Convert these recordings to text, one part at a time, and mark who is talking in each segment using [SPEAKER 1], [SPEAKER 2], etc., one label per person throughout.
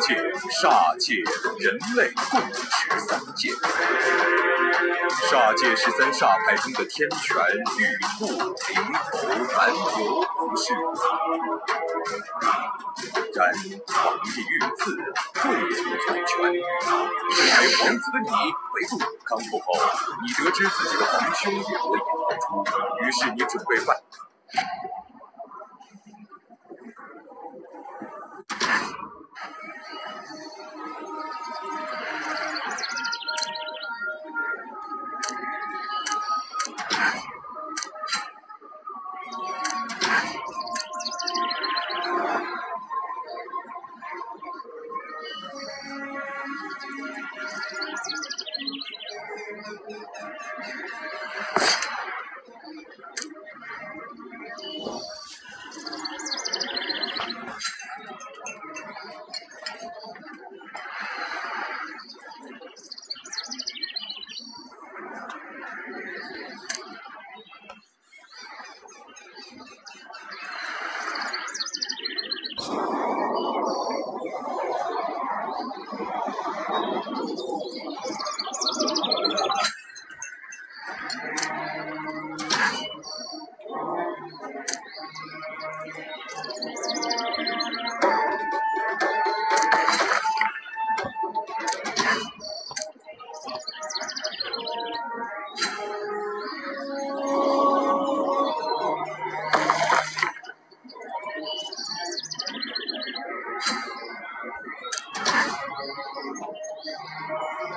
[SPEAKER 1] 界、煞界，人类共持三界。煞界是三煞派中的天权，玉兔、灵头、南牛不是。然皇帝御赐，贵族特权。身为皇子的你，回复康复后，你得知自己的皇兄也得以逃出，于是你准备犯。you.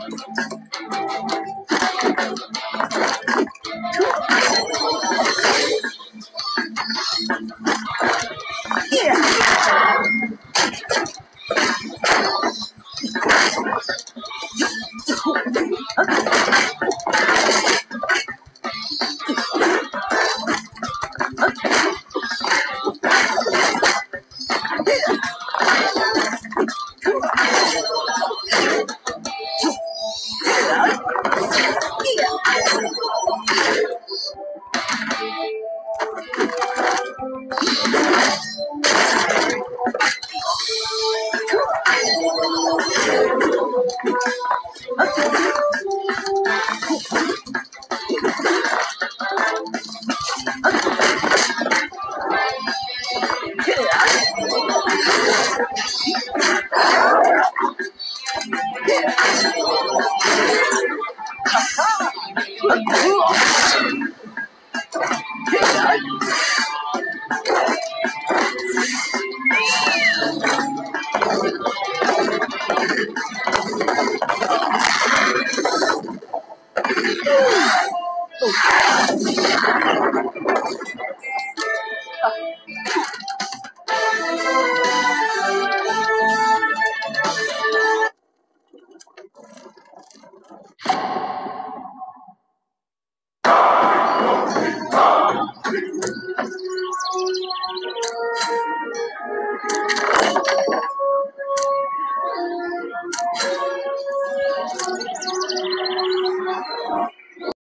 [SPEAKER 1] あっ! Okay.